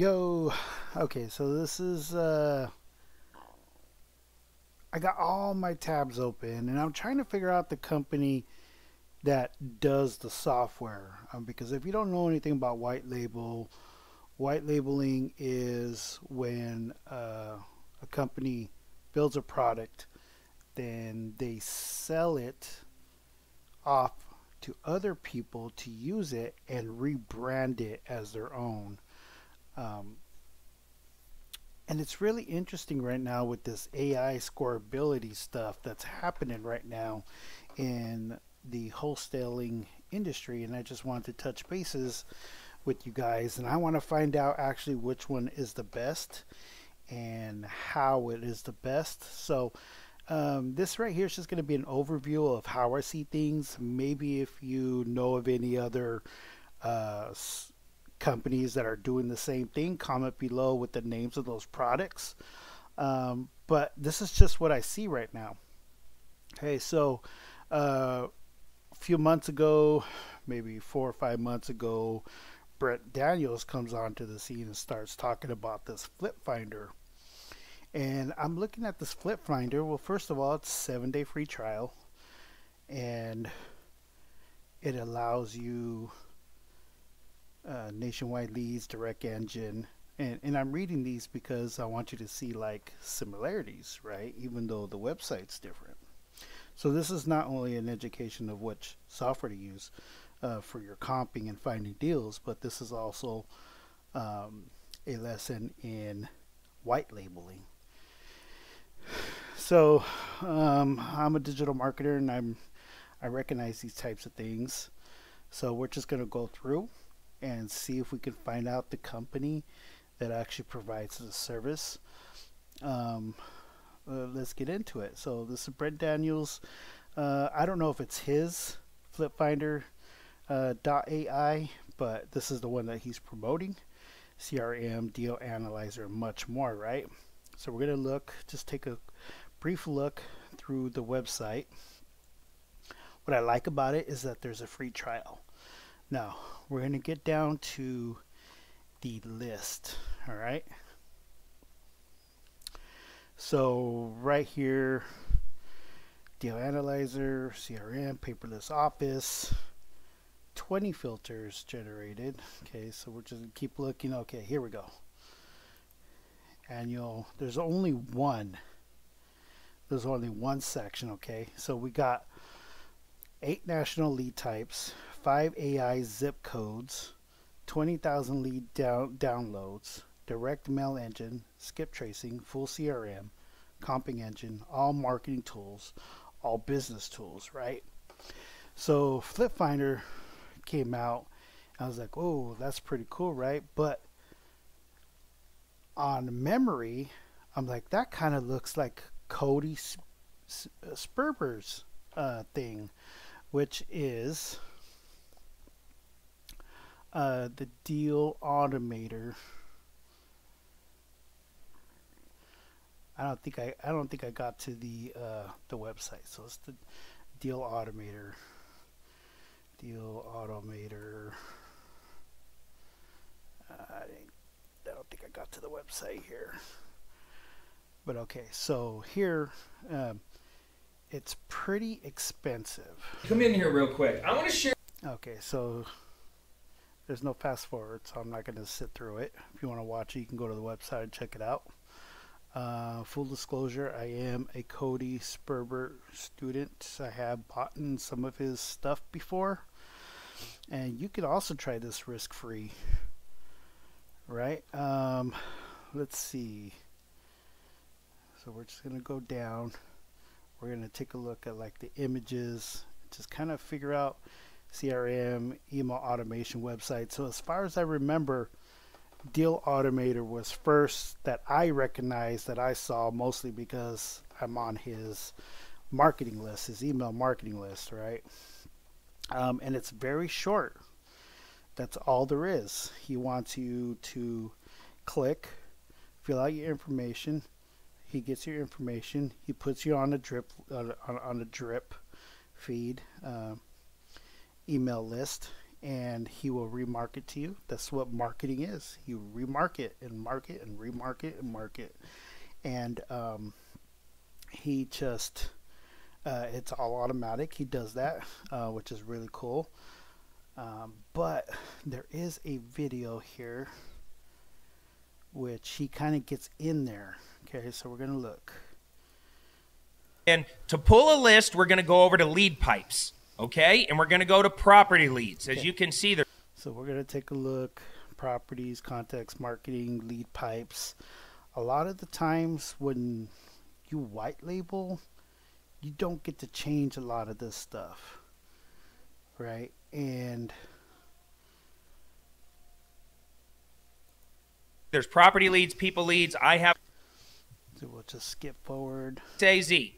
Yo, okay, so this is, uh, I got all my tabs open and I'm trying to figure out the company that does the software. Um, because if you don't know anything about white label, white labeling is when uh, a company builds a product, then they sell it off to other people to use it and rebrand it as their own. Um, and it's really interesting right now with this AI scoreability stuff that's happening right now in the wholesaling industry. And I just wanted to touch bases with you guys. And I want to find out actually which one is the best and how it is the best. So, um, this right here is just going to be an overview of how I see things. Maybe if you know of any other uh, companies that are doing the same thing, comment below with the names of those products. Um, but this is just what I see right now. Okay, so uh, a few months ago, maybe four or five months ago, Brent Daniels comes onto the scene and starts talking about this flip finder. And I'm looking at this flip finder. Well, first of all, it's seven day free trial, and it allows you uh, nationwide leads, direct engine, and and I'm reading these because I want you to see like similarities, right? Even though the website's different. So this is not only an education of which software to use uh, for your comping and finding deals, but this is also um, a lesson in white labeling. So um, I'm a digital marketer and I'm I recognize these types of things. So we're just going to go through and see if we can find out the company that actually provides the service. Um, uh, let's get into it. So this is Brent Daniels. Uh, I don't know if it's his Flip Finder uh, .ai, but this is the one that he's promoting. CRM, Deal Analyzer, much more, right? So we're going to look, just take a brief look through the website. What I like about it is that there's a free trial. Now, we're going to get down to the list, all right? So right here, Deal Analyzer, CRM, Paperless Office, 20 filters generated. Okay, so we're just keep looking. Okay, here we go. Annual, there's only one. There's only one section, okay? So we got eight national lead types, five AI zip codes, 20,000 lead down downloads, direct mail engine, skip tracing, full CRM, comping engine, all marketing tools, all business tools, right? So Flip Finder came out. I was like, oh, that's pretty cool, right? But on memory, I'm like, that kind of looks like Cody Sperber's uh, thing, which is uh, the deal automator. I don't think I I don't think I got to the uh, the website. So it's the deal automator. Deal automator. I, I don't think I got to the website here. But okay, so here um, it's pretty expensive. Come in here real quick. I want to share. Okay, so there's no fast forward, so I'm not going to sit through it. If you want to watch it, you can go to the website and check it out. Uh, full disclosure, I am a Cody Sperber student. I have bought in some of his stuff before. And you could also try this risk free. Right? Um, let's see. So we're just going to go down. We're going to take a look at like the images, just kind of figure out CRM, email automation website. So as far as I remember, Deal Automator was first that I recognized that I saw mostly because I'm on his marketing list, his email marketing list, right? Um, and it's very short. That's all there is. He wants you to click, fill out your information. He gets your information. He puts you on a drip on, on a drip feed. Uh, email list. and he will remarket to you. That's what marketing is. You remarket and market and remarket and market, and um, he just uh, it's all automatic. He does that, uh, which is really cool. Um, but there is a video here which he kind of gets in there. Okay, so we're gonna look. And to pull a list, we're going to go over to lead pipes, okay? And we're going to go to property leads. As Okay. you can see, there. So we're gonna take a look. Properties, context, marketing, lead pipes. A lot of the times when you white label, you don't get to change a lot of this stuff, right? And There's property leads, people leads. I have so we'll just skip forward. AZ, okay?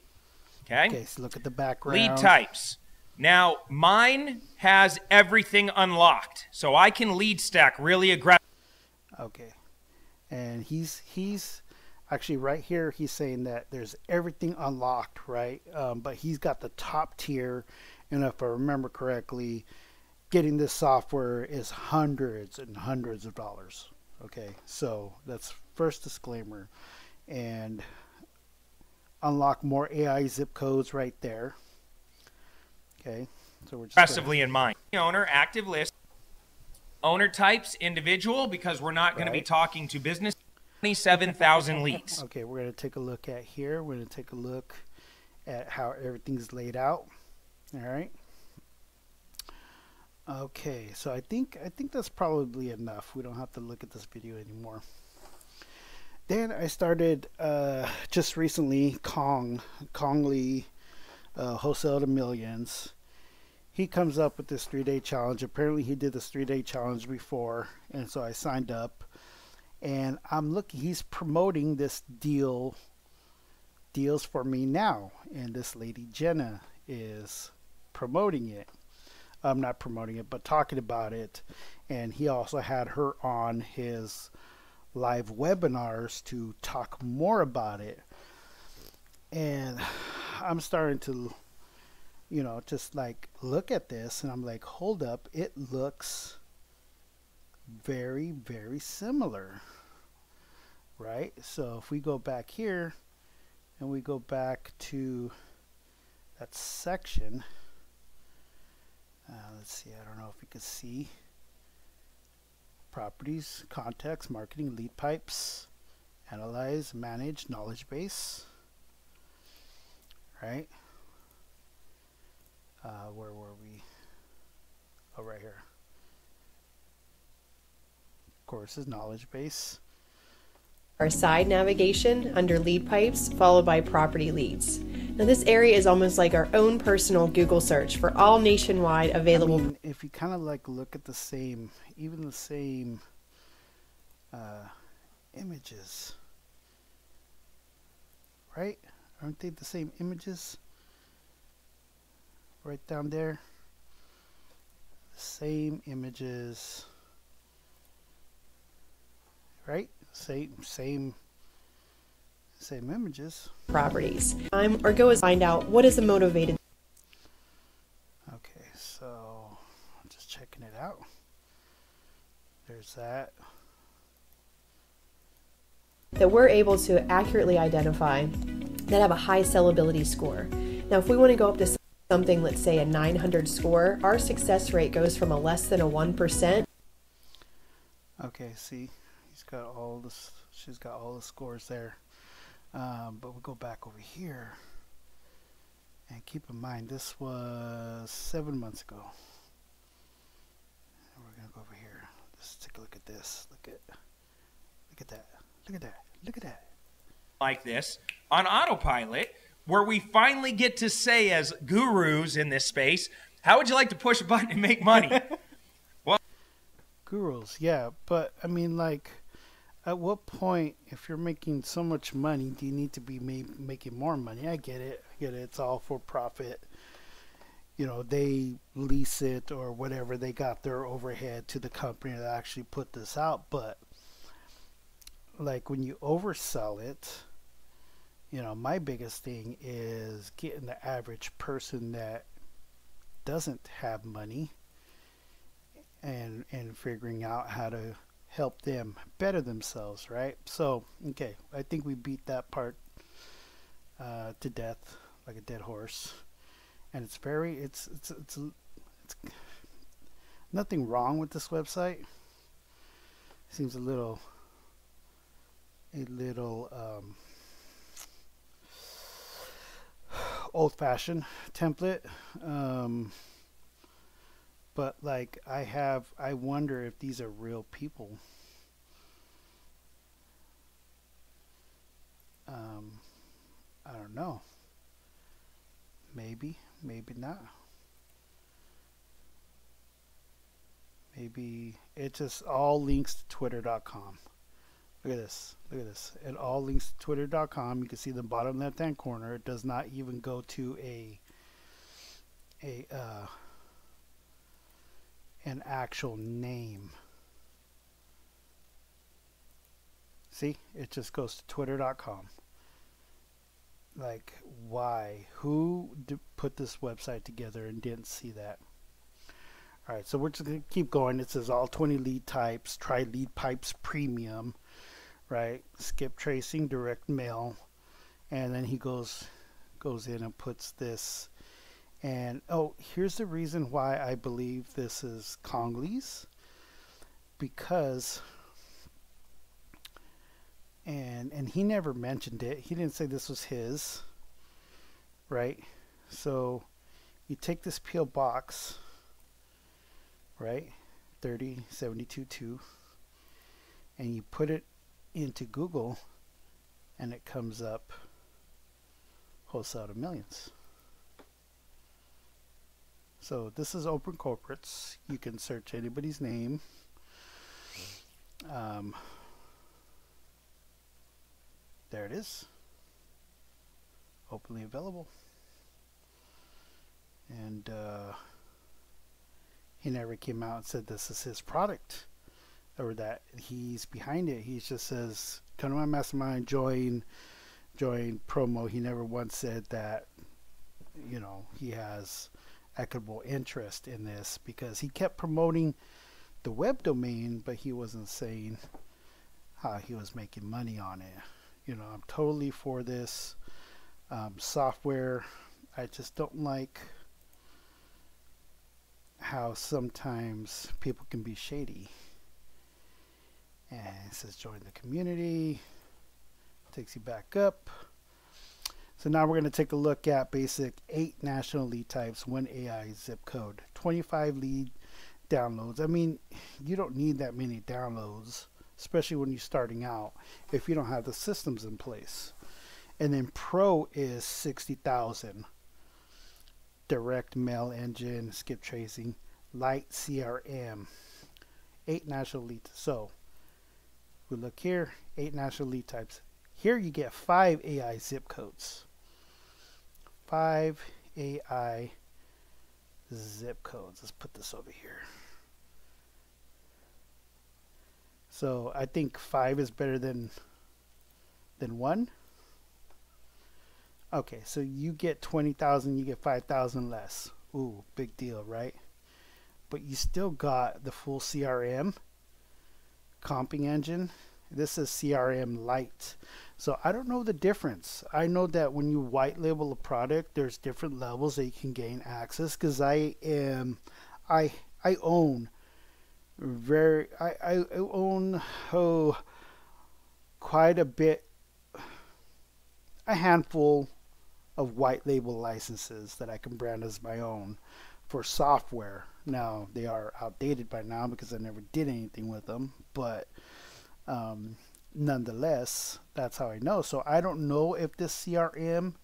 Okay, so look at the background. Lead types. Now, mine has everything unlocked, so I can lead stack really aggressive. Okay. And he's he's actually right here he's saying that there's everything unlocked, right? Um, but he's got the top tier and if I remember correctly, getting this software is hundreds and hundreds of dollars. Okay. So that's first disclaimer. And unlock more AI zip codes right there. Okay. So we're aggressively in mind. Owner, active list. Owner types, individual, because we're not going to be talking to business. 27,000 leads. Okay, we're going to take a look at here. We're going to take a look at how everything's laid out. All right. Okay, so I think I think that's probably enough. We don't have to look at this video anymore. Then I started uh, just recently Khang Khang Le uh, wholesale to millions. He comes up with this three day challenge. Apparently, he did this three day challenge before, and so I signed up and I'm looking he's promoting this deal deals for me now and this lady Jenna is promoting it I'm not promoting it but talking about it and he also had her on his live webinars to talk more about it and I'm starting to you know just like look at this and I'm like hold up it looks very very similar right? So if we go back here and we go back to that section uh, let's see I don't know if you can see properties context marketing lead pipes analyze manage knowledge base right uh, where were we oh right here courses knowledge base our side navigation under lead pipes, followed by property leads. Now, this area is almost like our own personal Google search for all nationwide available. I mean, if you kind of like look at the same, even the same uh, images, right? Aren't they the same images? Right down there. Same images. Right? Same, same, same images. properties. Um, or go as find out what is the motivated Okay, so I'm just checking it out. There's that. that we're able to accurately identify that have a high sellability score. Now, if we want to go up to something, let's say a 900 score, our success rate goes from a less than a 1% Okay, see, he's got all this. She's got all the scores there. Um, but we'll go back over here. And keep in mind, this was seven months ago. And we're gonna go over here. Let's take a look at this. Look at, look at that. Look at that. Look at that. Like this on autopilot, where we finally get to say, as gurus in this space, how would you like to push a button and make money? Well, gurus, yeah, but I mean, like, at what point, if you're making so much money, do you need to be ma- making more money? I get it. I get it. It's all for profit. You know, they lease it or whatever. They got their overhead to the company that actually put this out. But, like, when you oversell it, you know, my biggest thing is getting the average person that doesn't have money and and figuring out how to help them better themselves, right? So, okay, I think we beat that part uh, to death like a dead horse, and it's very it's it's it's it's nothing wrong with this website. It seems a little a little um, old-fashioned template. Um, but like I have I wonder if these are real people. Um, I don't know. Maybe, maybe not. Maybe it just all links to twitter.com. Look at this. Look at this. It all links to twitter.com. You can see the bottom left hand corner. It does not even go to a a uh, an actual name. See, it just goes to twitter.com. Like, why? Who put this website together and didn't see that? All right, so we're just going to keep going. It says all 20 lead types, try lead pipes premium, right? Skip tracing, direct mail. And then he goes goes in and puts this and oh, here's the reason why I believe this is Khang Le's. Because and and he never mentioned it. He didn't say this was his. Right? So you take this peel box, right? 30, 72, 2, and you put it into Google and it comes up to millions. So this is open corporates. You can search anybody's name. Um, there it is. Openly available. And uh, he never came out and said this is his product or that he's behind it. He just says, come to my mastermind, join, join promo. He never once said that, you know, he has equitable interest in this because he kept promoting the web domain, but he wasn't saying how he was making money on it. You know, I'm totally for this um, software. I just don't like how sometimes people can be shady. And it says join the community, takes you back up. So now we're going to take a look at basic eight national lead types, one AI zip code, 25 lead downloads. I mean, you don't need that many downloads, especially when you're starting out, if you don't have the systems in place. And then Pro is 60,000. Direct mail engine, skip tracing, light CRM, eight national lead. So we look here, eight national lead types. Here you get five AI zip codes. 5 AI zip codes. Let's put this over here. So I think 5 is better than than 1. Okay, so you get 20,000, you get 5,000 less. Ooh, big deal, right? But you still got the full CRM comping engine. This is CRM Lite. So I don't know the difference. I know that when you white label a product, there's different levels that you can gain access. Because I am, I I own very I I own oh quite a bit, a handful of white label licenses that I can brand as my own for software. Now they are outdated by now because I never did anything with them, but um, nonetheless, that's how I know. So I don't know if this CRM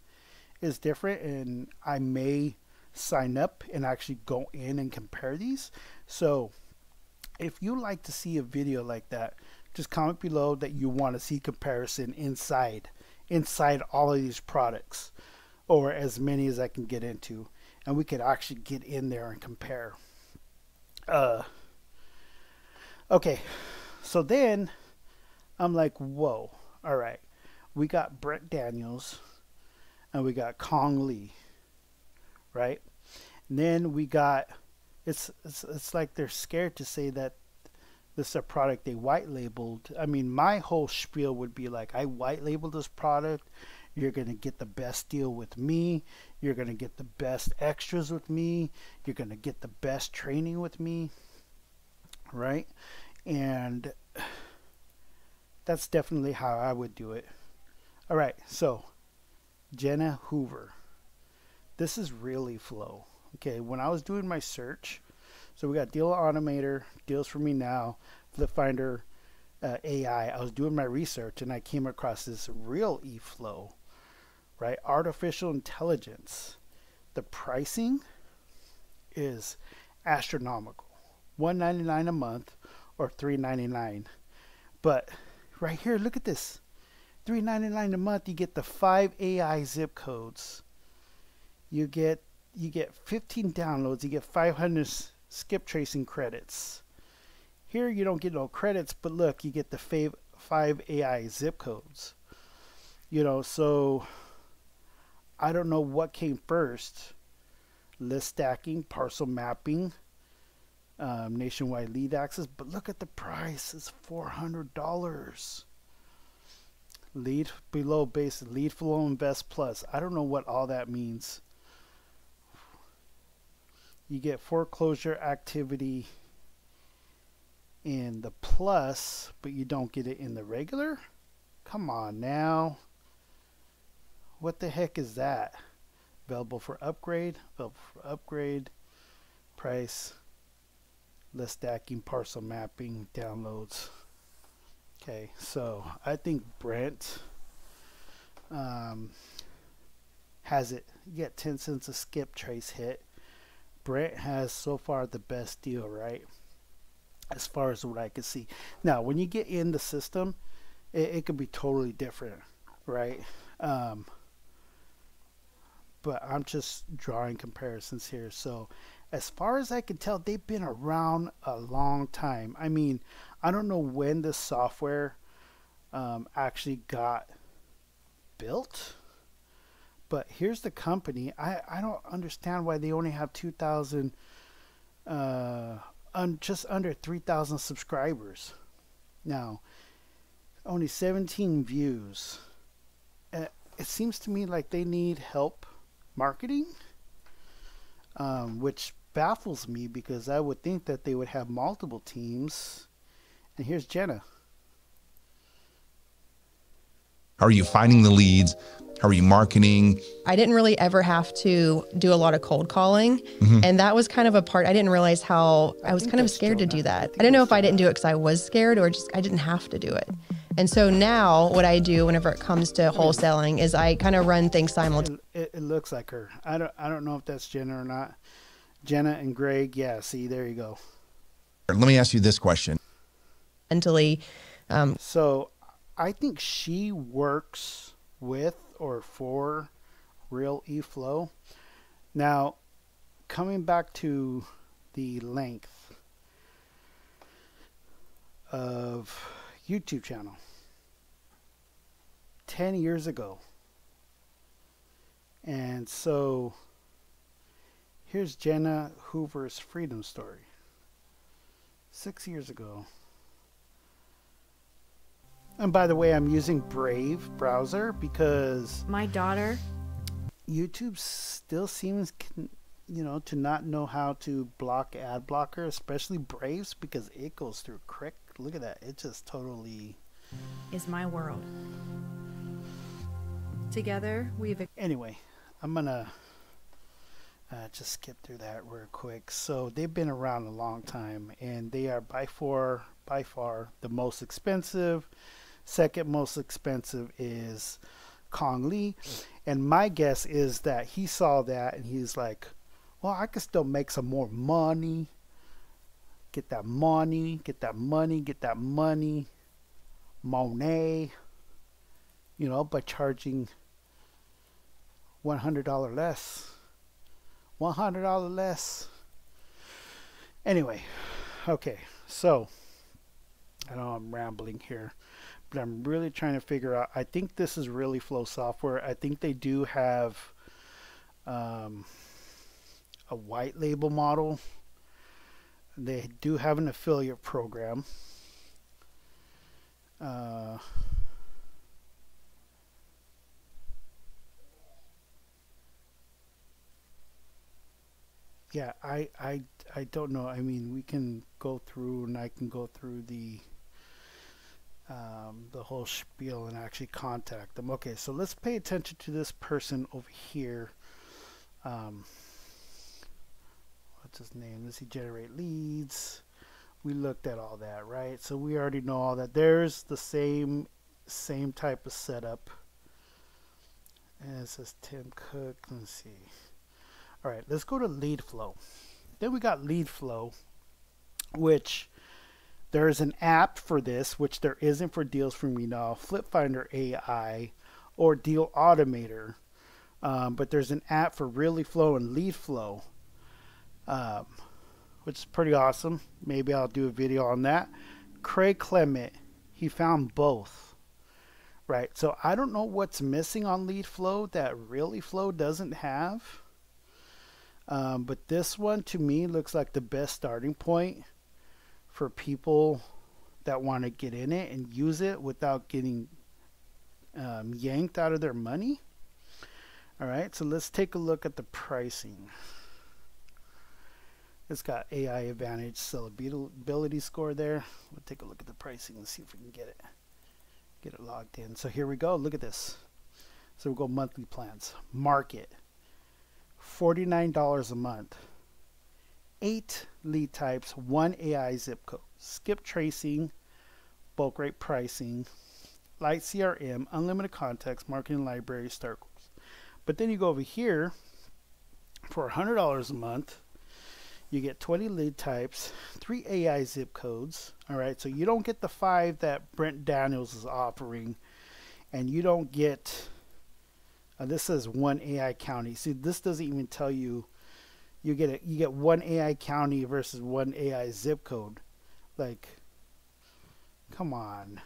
is different, and I may sign up and actually go in and compare these. So if you like to see a video like that, just comment below that you want to see comparison inside inside all of these products or as many as I can get into and we could actually get in there and compare. Uh okay. So then I'm like, whoa, all right. We got Brent Daniels and we got Khang Le, right? And then we got it's it's it's like they're scared to say that this is a product they white labeled. I mean, my whole spiel would be like, I white labeled this product. You're gonna get the best deal with me. You're gonna get the best extras with me. You're gonna get the best training with me. Right? And that's definitely how I would do it. All right, so Jenna Hoover. This is Realeflow. Okay, when I was doing my search, so we got Deal Automator, Deals for Me Now, Flip Finder uh, AI. I was doing my research and I came across this Realeflow, right? Artificial intelligence. The pricing is astronomical. 199 a month or 399 but right here look at this 399 a month you get the five ai zip codes you get you get 15 downloads you get 500 skip tracing credits here you don't get no credits but look you get the five, five ai zip codes you know so i don't know what came first list stacking parcel mapping um, nationwide lead access, but look at the price. It's $400. Lead below base, lead flow invest plus. I don't know what all that means. You get foreclosure activity in the plus, but you don't get it in the regular? Come on now. What the heck is that? Available for upgrade, available for upgrade, price list stacking, parcel mapping, downloads. Okay, so I think Brent um, has it. You get 10 cents a skip trace hit. Brent has so far the best deal, right? As far as what I can see. Now, when you get in the system, it, it could be totally different, right? Um, but I'm just drawing comparisons here. So as far as I can tell, they've been around a long time. I mean, I don't know when the software um, actually got built, but here's the company. I, I don't understand why they only have 2,000, uh, un, just under 3,000 subscribers. Now, only 17 views. Uh, it seems to me like they need help marketing. Um, which baffles me because I would think that they would have multiple teams. And here's Jenna. How are you finding the leads? How are you marketing? I didn't really ever have to do a lot of cold calling. Mm-hmm. And that was kind of a part I didn't realize how I, I was kind of scared to do that. I, I didn't know if I didn't do it because I was scared or just I didn't have to do it. And so now what I do whenever it comes to wholesaling is I kind of run things simultaneously. It, it, it, looks like her. I don't I don't know if that's Jenna or not. Jenna and Greg. Yeah, see, there you go. Let me ask you this question. Mentally. Um, so I think she works with or for Realeflow. Now, coming back to the length of YouTube channel. 10 years ago. And so Here's Jenna Hoover's freedom story. Six years ago. And by the way, I'm using Brave browser because my daughter YouTube still seems you know to not know how to block ad blocker, especially Braves because it goes through crick. Look at that. It just totally is my world. Together, we've Anyway, I'm to uh, just skip through that real quick. So they've been around a long time, and they are by far, by far the most expensive. Second most expensive is Khang Le, and my guess is that he saw that and he's like, "Well, I can still make some more money. Get that money, get that money, get that money, Monet." You know, by charging one hundred dollar less $100 less. Anyway, okay, so I know I'm rambling here, but I'm really trying to figure out. I think this is Realeflow software. I think they do have um, a white label model, they do have an affiliate program. Uh, yeah, I, I, I don't know. I mean, we can go through, and I can go through the um, the whole spiel and actually contact them. Okay, so let's pay attention to this person over here. Um, what's his name? He generate leads? We looked at all that, right? So we already know all that. There's the same same type of setup. And it says Tim Cook. Let's see. All right, let's go to lead flow. Then we got lead flow, which there is an app for this, which there isn't for Deals from Me now, Flip Finder AI or Deal Automator. Um, but there's an app for Realeflow and Lead Flow, um, which is pretty awesome. Maybe I'll do a video on that. Greg Clement, he found both. Right, so I don't know what's missing on Lead Flow that Realeflow doesn't have. Um, but this one to me looks like the best starting point for people that want to get in it and use it without getting um, yanked out of their money. All right, so let's take a look at the pricing. It's got AI Advantage sellability score there. We'll take a look at the pricing and see if we can get it get it logged in. So here we go. Look at this. So we'll go monthly plans. Market $49 a month. Eight lead types, one AI zip code, skip tracing, bulk rate pricing, light CRM, unlimited context, marketing library, course. But then you go over here for $100 a month, you get 20 lead types, three AI zip codes. All right, so you don't get the five that Brent Daniels is offering, and you don't get uh, this says one AI county. See, this doesn't even tell you you get a, you get one AI county versus one AI zip code. Like, come on.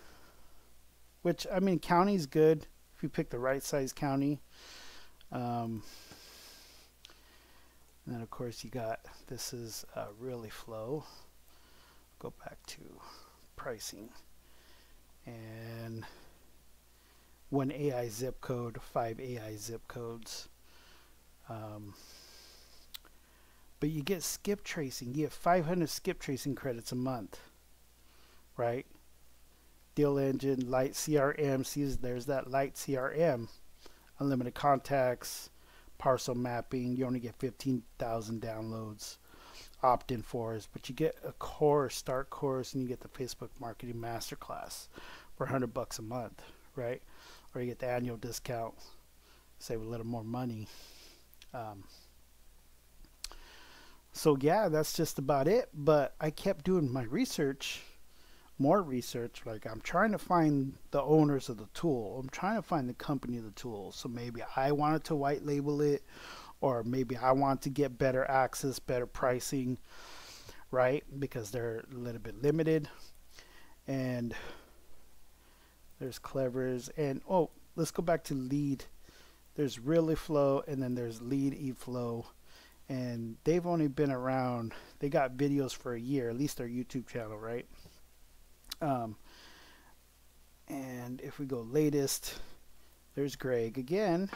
Which I mean, county's good if you pick the right size county. Um, and then of course you got this is uh, Realeflow. Go back to pricing and one AI zip code, five AI zip codes. Um, but you get skip tracing. You get 500 skip tracing credits a month, right? Deal Engine, Light CRM. See, there's that Light CRM. Unlimited contacts, parcel mapping. You only get 15,000 downloads. Opt-in for us, but you get a course, start course, and you get the Facebook Marketing Masterclass for 100 bucks a month, right? Or you get the annual discount, save a little more money. Um, so yeah, that's just about it. But I kept doing my research, more research. Like I'm trying to find the owners of the tool. I'm trying to find the company of the tool. So maybe I wanted to white label it, or maybe I want to get better access, better pricing, right? Because they're a little bit limited. And there's Clevers, and oh, let's go back to lead. There's Realeflow, and then there's lead eFlow, and they've only been around. They got videos for a year, at least their YouTube channel, right? Um, and if we go latest, there's Greg again,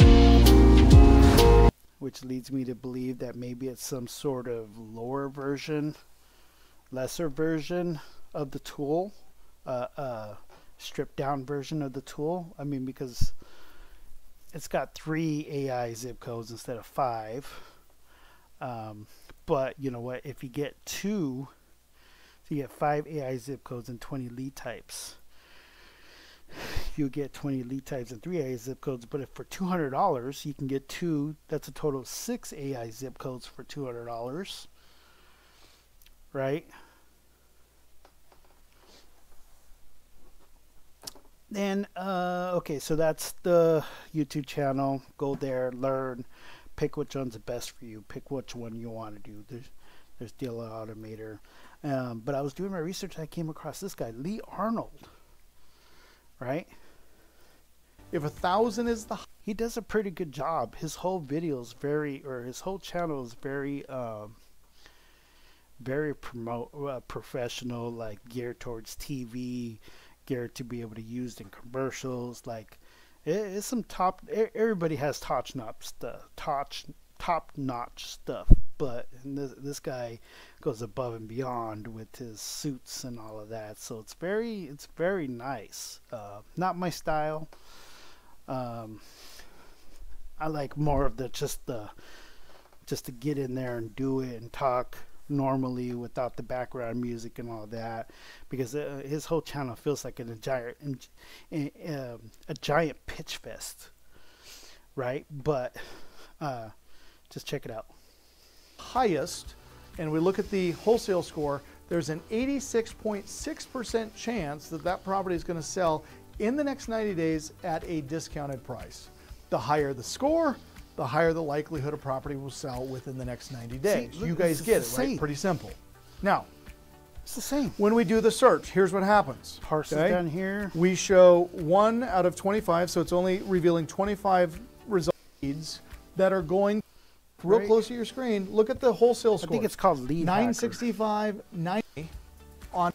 which leads me to believe that maybe it's some sort of lower version, lesser version of the tool. Uh, uh, stripped down version of the tool. I mean, because it's got three AI zip codes instead of five. Um, but you know what? If you get two, so you get five AI zip codes and 20 lead types. You get 20 lead types and three AI zip codes. But if for $200, you can get two, that's a total of six AI zip codes for $200. Right? Then uh, okay so that's the youtube channel. Go there learn. Pick which one's the best for you. Pick which one you want to do. There's there's deal automator. Um, but i was doing my research i came across this guy lee arnold right? If a thousand is the he does a pretty good job. His whole video is very or his whole channel is very um, very promote uh, professional, like geared towards TV, to be able to use in commercials. Like it, it's some top. Everybody has top notch stuff, top top notch stuff, but this this guy goes above and beyond with his suits and all of that. So it's very it's very nice. Uh, not my style. Um, I like more of the just the just to get in there and do it and talk normally without the background music and all that because uh, his whole channel feels like an, a giant um, a giant pitch fest right but uh, just check it out highest, and we look at the wholesale score, there's an 86.6% chance that that property is going to sell in the next 90 days at a discounted price. The higher the score, the higher the likelihood a property will sell within the next 90 days. look, you guys get it, right? Pretty simple. Now, it's the same when we do the search, here's what happens. parcels okay? down here We show one out of 25, so it's only revealing 25 results leads that are going real Right. close to your screen. Look at the wholesale score. I think it's called lead hacker. 965, 90 on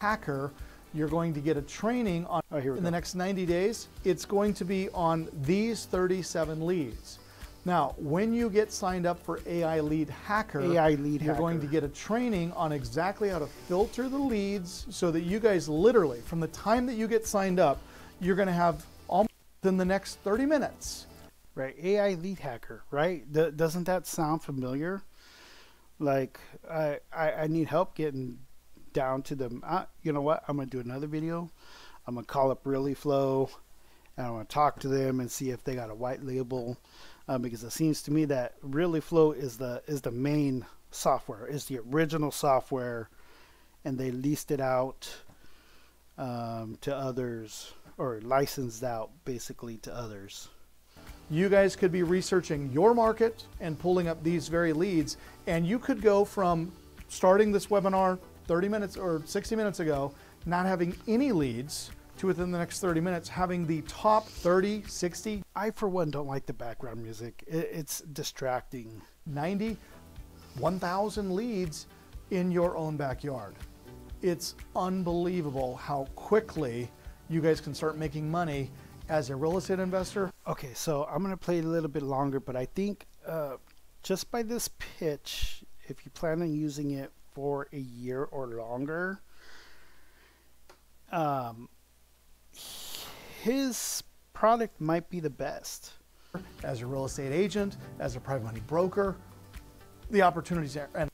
Hacker. You're going to get a training on Oh, in the next 90 days. It's going to be on these 37 leads. Now, when you get signed up for AI Lead Hacker, AI Lead you're going to get a training on exactly how to filter the leads so that you guys literally, from the time that you get signed up, you're going to have almost in the next 30 minutes. Right ai lead hacker right? Doesn't that sound familiar? Like I, I i need help getting down to the uh, you know what? I'm gonna do another video. I'm gonna call up Realeflow and i'm gonna talk to them and see if they got a white label uh, because it seems to me that Realeflow is the is the main software is the original software and they leased it out um, to others or licensed out basically to others. You guys could be researching your market and pulling up these very leads and you could go from starting this webinar 30 minutes or 60 minutes ago not having any leads to within the next 30 minutes having the top 30 60 I, for one, don't like the background music. It's distracting. 90 1000 leads in your own backyard it's unbelievable how quickly you guys can start making money as a real estate investor Okay, so I'm going to play a little bit longer, but I think uh, just by this pitch, if you plan on using it for a year or longer, um, his product might be the best. as a real estate agent as a private money broker the opportunities are and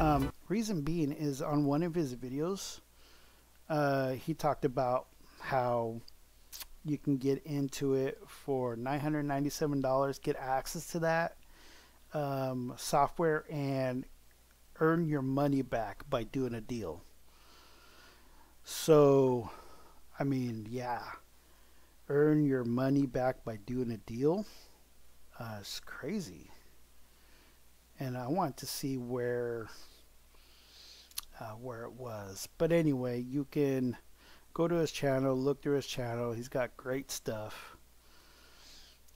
Um, reason being is on one of his videos, uh, he talked about how you can get into it for $997, get access to that um, software, and earn your money back by doing a deal. So, I mean, yeah, earn your money back by doing a deal. Uh, it's crazy and I want to see where uh, where it was. But anyway, you can go to his channel, look through his channel. He's got great stuff.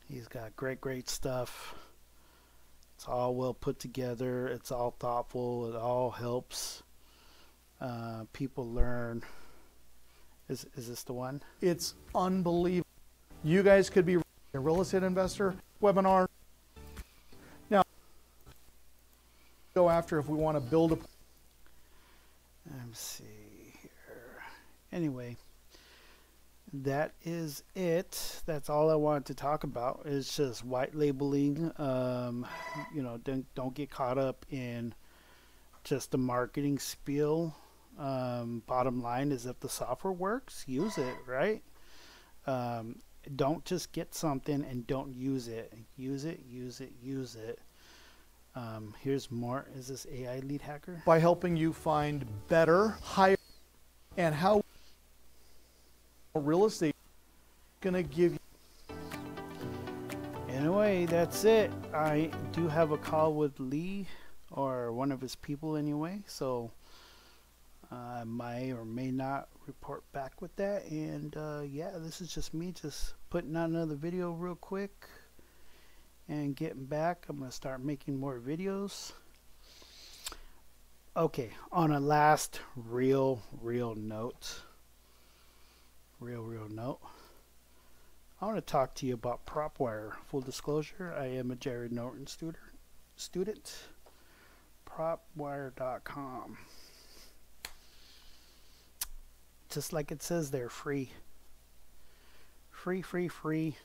He's got great, great stuff. It's all well put together. It's all thoughtful. It all helps uh, people learn. Is is this the one? It's unbelievable. You guys could be a real estate investor webinar. Now, go after if we want to build a Let me see here. Anyway, that is it. That's all I wanted to talk about. It's just white labeling. Um, you know, don't don't get caught up in just the marketing spiel. Um, bottom line is, if the software works, use it. Right. Um, don't just get something and don't use it. Use it. Use it. Use it. Um, here's more. Is this AI lead hacker? by helping you find better, higher, and how real estate going to give you Anyway, that's it. I do have a call with Lee or one of his people anyway, so I may or may not report back with that. And uh, yeah, this is just me just putting out another video real quick and getting back. I'm going to start making more videos. Okay, on a last real, real note, real, real note, I want to talk to you about PropWire. Full disclosure, I am a Jerry Norton student. Student, PropWire.com. Just like it says there, free. Free, free, free.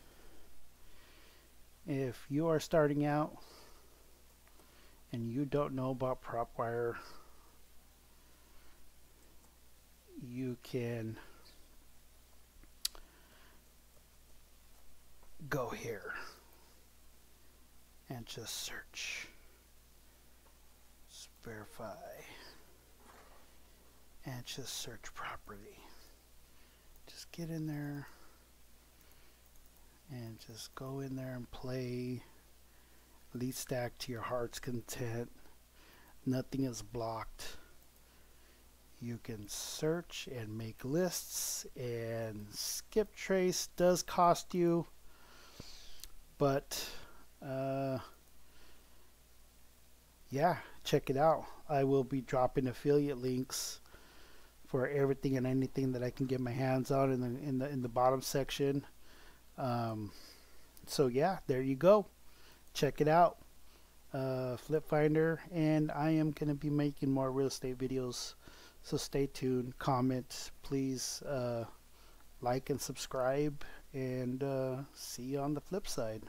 If you are starting out and you don't know about PropWire, you can go here and just search. Just And just search property. Just get in there and just go in there and play lead stack to your heart's content. Nothing is blocked. You can search and make lists and skip trace does cost you but uh, yeah check it out I will be dropping affiliate links for everything and anything that I can get my hands on in the in the in the bottom section. Um, so yeah there you go. Check it out. Uh, flip finder and I am gonna be making more real estate videos. So stay tuned comment please uh, like and subscribe and uh, see you on the flip side